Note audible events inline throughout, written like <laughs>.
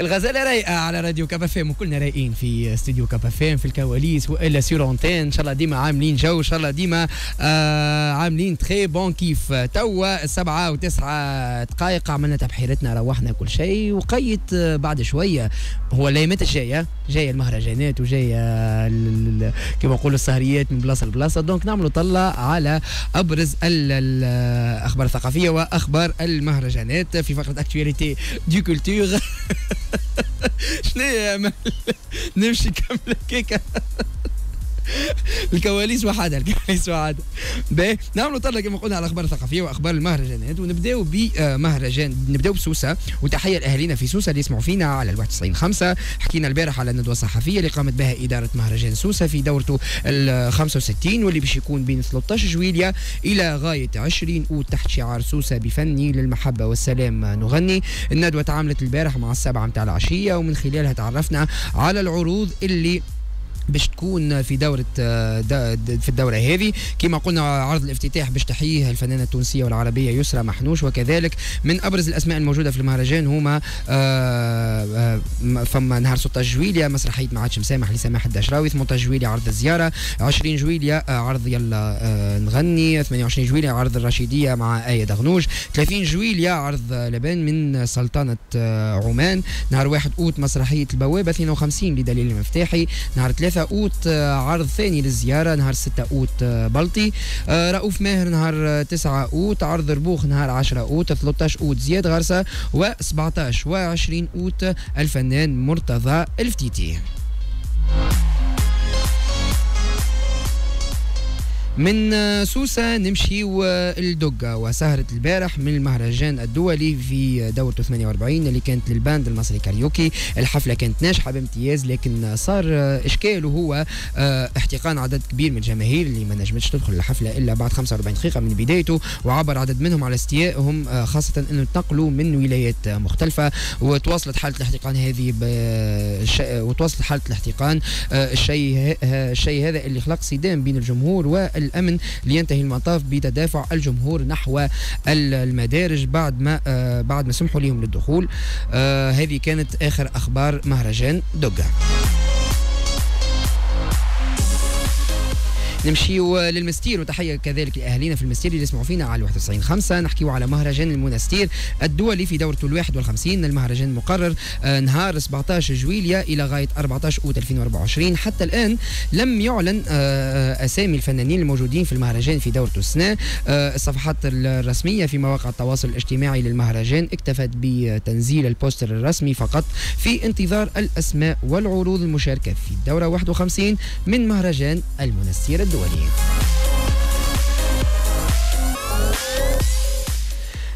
الغزالة رايقة على راديو Cap FM وكلنا رايقين في استوديو Cap FM في الكواليس وإلا sur antenne. إن شاء الله ديما عاملين جو إن شاء الله ديما آه عاملين très bon كيف. توا سبعة وتسعة دقائق عملنا تبحيرتنا روحنا كل شيء. وقيت بعد شوية هو الايامات الجاية جاية المهرجانات وجاية كما نقولوا السهريات من بلاصة لبلاصة. donc نعملوا طلة على أبرز الأخبار الثقافية وأخبار المهرجانات في فقرة actualité de culture شنو هي نمشي كامله كيكة. <laughs> الكواليس وحدها الكواليس وحدها. باهي. نعملوا طلة كما قلنا على الاخبار الثقافيه وأخبار المهرجانات ونبدأو بمهرجان نبدأو بسوسة. وتحية لأهالينا في سوسة اللي يسمعوا فينا على ال 91 5 حكينا البارح على الندوة الصحفية اللي قامت بها إدارة مهرجان سوسة في دورته ال 65 واللي باش يكون بين 13 جويليا إلى غاية 20 اوت تحت شعار سوسة بفني للمحبة والسلام نغني. الندوة تعاملت البارح مع السبعة متاع العشية ومن خلالها تعرفنا على العروض اللي باش تكون في دورة في الدورة هذه. كما قلنا عرض الافتتاح باش تحييه الفنانة التونسية والعربية يسرى محنوش. وكذلك من أبرز الأسماء الموجودة في المهرجان هما آه، آه، فما نهار 16 جويليا مسرحية ما عادش مسامح لسماح الدشراوي 18 جويليا عرض الزيارة. 20 جويليا آه، عرض يلا نغني. 28 جويليا عرض الرشيدية مع آية دغنوج. 30 جويليا عرض لبان من سلطنة عمان. نهار 1 أوت مسرحية البوابة. 52 لدليل المفتاحي نهار 3 3 أوت آه، عرض ثاني للزيارة نهار 6 أوت آه، بلطي. آه، رؤوف ماهر نهار 9 أوت عرض ربوخ نهار 10 أوت 13 أوت زياد غرسة و17 و20 أوت الفنان مرتضى الفتيتي. من سوسة نمشي لدقة وسهرة البارح من المهرجان الدولي في دورته 48 اللي كانت لل band المصري كاريوكي. الحفلة كانت ناجحة بامتياز لكن صار إشكاله هو آه، احتقان عدد كبير من الجماهير اللي ما نجمتش تدخل الحفلة إلا بعد 45 دقيقة من بدايته وعبر عدد منهم على استيائهم آه، خاصة أنه تنقلوا من ولايات مختلفة. وتواصلت حالة الاحتقان هذه وتواصلت حالة الاحتقان آه، الشيء الشيء هذا اللي خلق صدام بين الجمهور وال الأمن لينتهي المطاف بتدافع الجمهور نحو المدارج بعد ما آه بعد ما سمحوا لهم للدخول. آه هذه كانت آخر أخبار مهرجان دوغا نمشيو للمستير. وتحية كذلك لأهالينا في المستير اللي يسمعوا فينا على 91 5 نحكيو على مهرجان المنستير الدولي في دورته ال 51 المهرجان مقرر آه، نهار 17 جويليا إلى غاية 14 أوت 2024 حتى الآن لم يعلن آه، أسامي الفنانين الموجودين في المهرجان في دورته السنة آه، الصفحات الرسمية في مواقع التواصل الاجتماعي للمهرجان اكتفت بتنزيل البوستر الرسمي فقط في انتظار الأسماء والعروض المشاركة في الدوره 51 من مهرجان المنستير الدولي. الدولي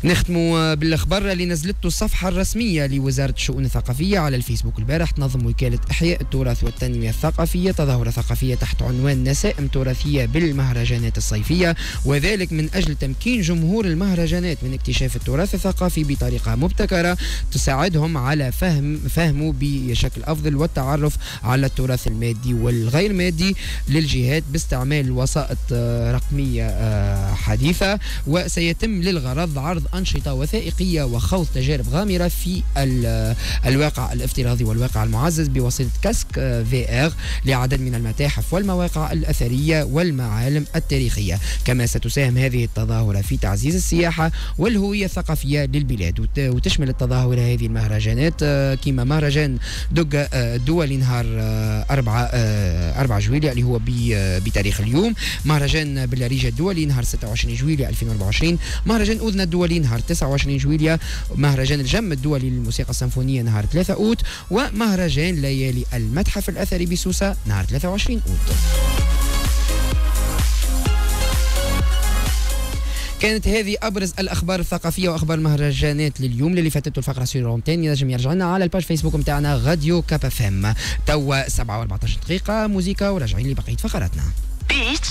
نختموا بالأخبار اللي نزلته الصفحة الرسمية لوزارة الشؤون الثقافية على الفيسبوك البارح. تنظم وكالة إحياء التراث والتنمية الثقافية. تظاهره ثقافية تحت عنوان نسائم تراثية بالمهرجانات الصيفية وذلك من أجل تمكين جمهور المهرجانات من اكتشاف التراث الثقافي بطريقة مبتكرة تساعدهم على فهم فهمه بشكل أفضل والتعرف على التراث المادي والغير مادي للجهات باستعمال وسائط رقمية آه، حديثة. وسيتم للغرض عرض أنشطة وثائقية وخوض تجارب غامرة في الواقع الافتراضي والواقع المعزز بواسطة كاسك في ار لعدد من المتاحف والمواقع الأثرية والمعالم التاريخية. كما ستساهم هذه التظاهرة في تعزيز السياحة والهوية الثقافية للبلاد. وتشمل التظاهرة هذه المهرجانات آه، كما مهرجان دق آه، دولي نهار 4 آه، 4 جويلية اللي هو بتاريخ اليوم. مهرجان بولاريجيا الدولي نهار 26 جويلية 2024 مهرجان أوذنة الدولي نهار 29 جويليا مهرجان الجم الدولي للموسيقى السيمفونية نهار 3 أوت ومهرجان ليالي المتحف الأثري بسوسة نهار 23 أوت. كانت هذه أبرز الأخبار الثقافية وأخبار المهرجانات لليوم اللي فاتته الفقرة sur antenne ينجم يرجع لنا على ال page Facebook نتاعنا radio Cap FM توا 7 و14 دقيقة موسيقى وراجعين لبقية فقراتنا. بيتش.